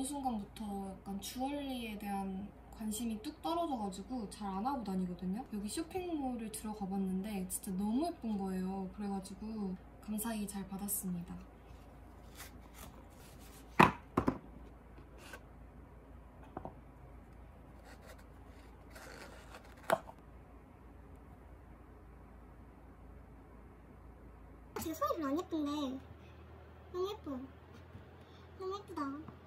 어느 순간부터 약간 주얼리에 대한 관심이 뚝 떨어져가지고 잘 안 하고 다니거든요. 여기 쇼핑몰을 들어가 봤는데 진짜 너무 예쁜 거예요. 그래가지고 감사히 잘 받았습니다. 제 손이 별로 안 예쁜데 너무 예뻐 너무 예쁘다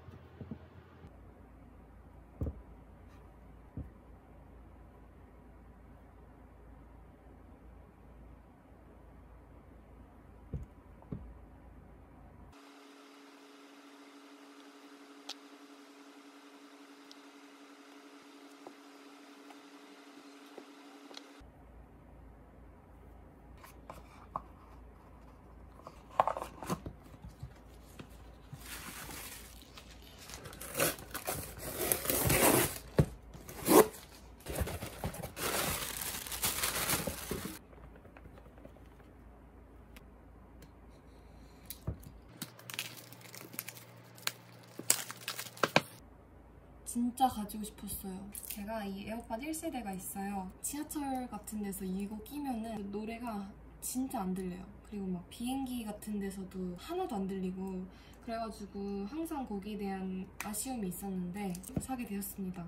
진짜 가지고 싶었어요. 제가 이 에어팟 1세대가 있어요. 지하철 같은 데서 이거 끼면은 노래가 진짜 안 들려요. 그리고 막 비행기 같은 데서도 하나도 안 들리고 그래가지고 항상 거기에 대한 아쉬움이 있었는데 사게 되었습니다.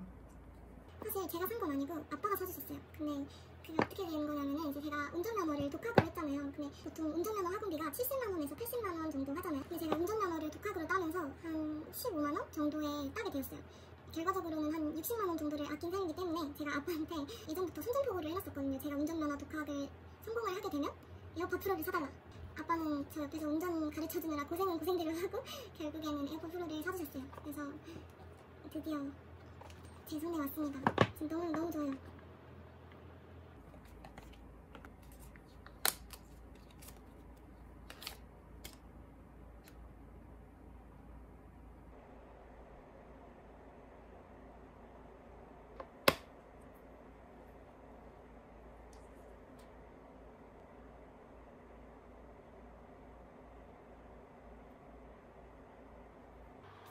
사실 제가 산 건 아니고 아빠가 사주셨어요 근데 그게 어떻게 된 거냐면은 이제 제가 운전면허를 독학으로 했잖아요 근데 보통 운전면허 학원비가 70만 원에서 80만 원 정도 하잖아요 근데 제가 운전면허를 독학으로 따면서 한 15만 원 정도에 따게 되었어요 결과적으로는 한 60만 원 정도를 아낀 셈이기 때문에 제가 아빠한테 예전부터 선전포고를 해놨었거든요. 제가 운전면허 독학을 성공을 하게 되면 에어팟 프로를 사달라. 아빠는 저 옆에서 운전 가르쳐주느라 고생은 고생대로 하고 결국에는 에어팟 프로를 사주셨어요. 그래서 드디어 제 손에 왔습니다. 지금 너무 너무 좋아요.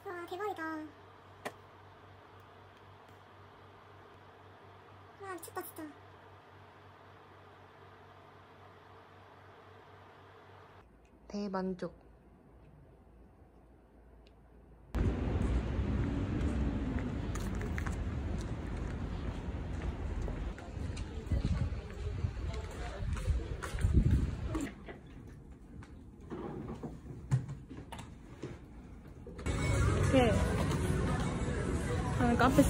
와 대박이다. 와 미쳤다 진짜. 대만족. 이렇게 저는 카페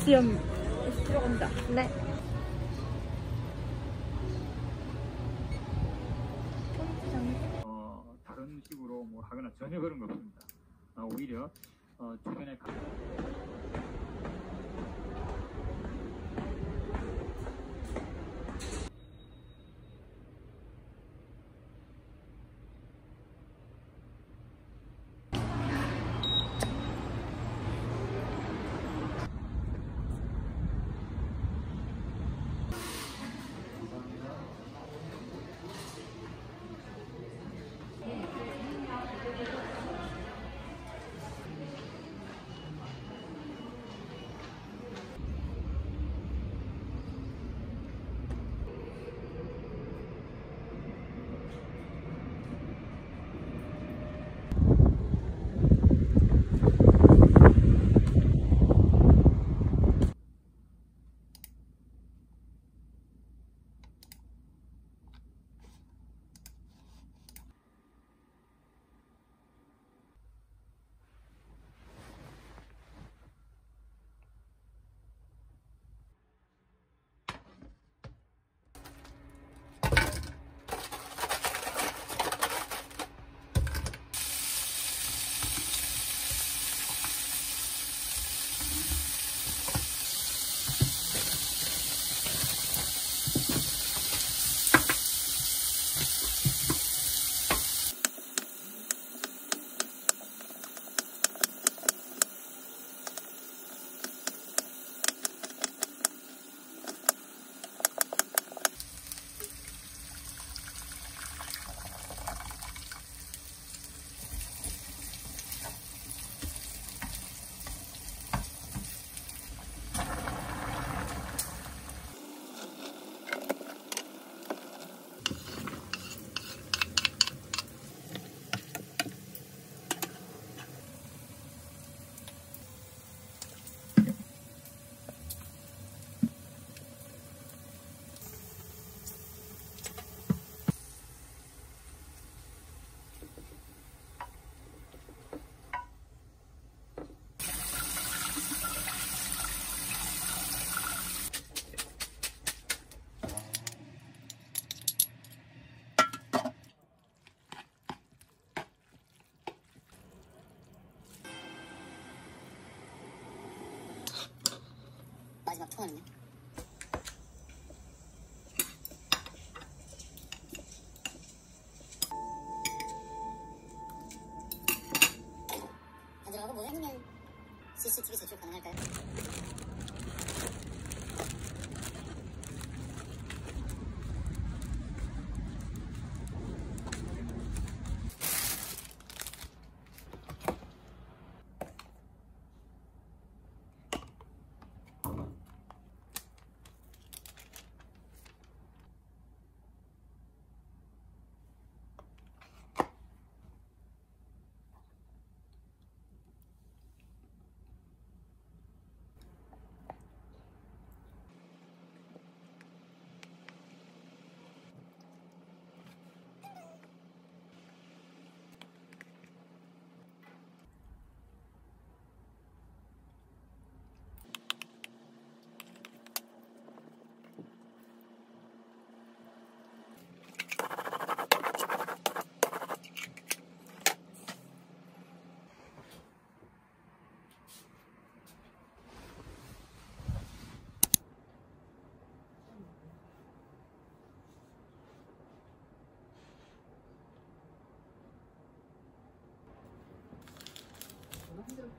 안 들어가고 뭐 해놓으면 CCTV 제출 가능할까요?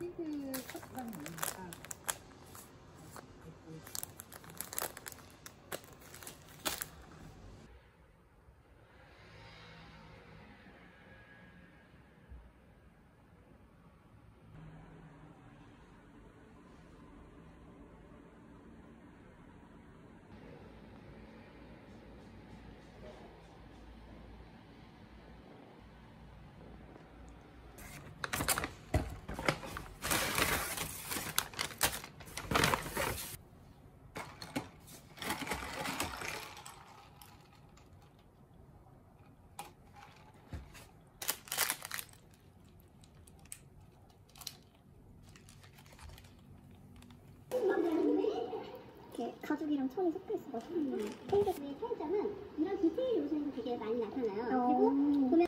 이니까. 가죽이랑 천이 섞여 있어가지고. 근데 이 차이점은 이런 디테일 요소에서 되게 많이 나타나요. 그리고 보면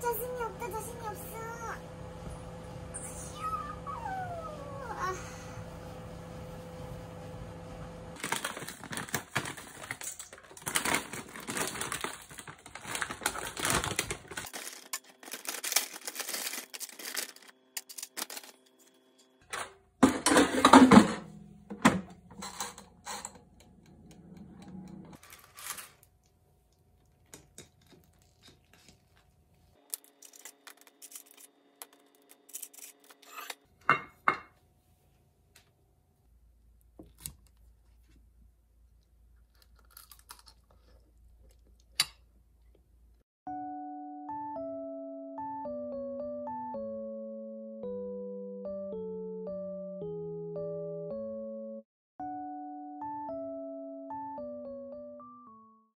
자신이 없다 자신이 없어.